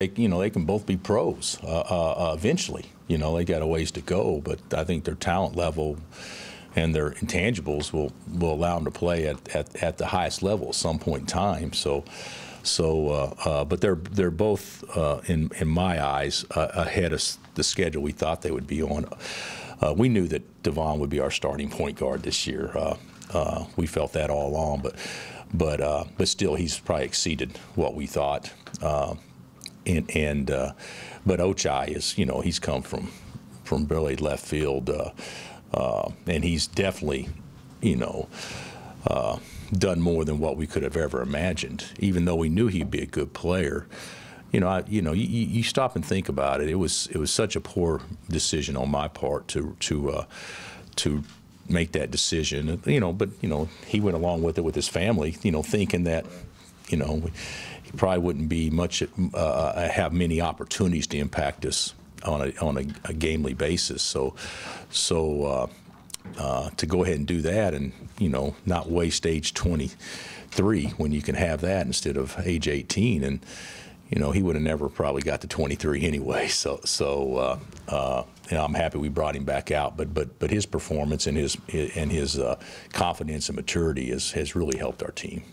They, you know, they can both be pros uh, uh, uh, eventually. You know, they got a ways to go, but I think their talent level and their intangibles will, will allow them to play at, at, at the highest level at some point in time. So, so, uh, uh, but they're they're both uh, in in my eyes ahead of the schedule we thought they would be on. We knew that Devon would be our starting point guard this year. We felt that all along, but but but still, he's probably exceeded what we thought. And and uh, but Ochai is you know he's come from from really left field, uh, uh, and he's definitely you know done more than what we could have ever imagined. Even though we knew he'd be a good player, you know, I, you know, you, you stop and think about it. It was it was such a poor decision on my part to to uh, to make that decision. You know, but you know, he went along with it with his family. You know, thinking that you know he probably wouldn't be much uh, have many opportunities to impact us on a on a, a gamely basis. So so. Uh, uh, to go ahead and do that and you know not waste age 23 when you can have that instead of age 18 and you know he would have never probably got to 23 anyway so so uh, uh, you know, I'm happy we brought him back out but but but his performance and his and his uh, confidence and maturity has has really helped our team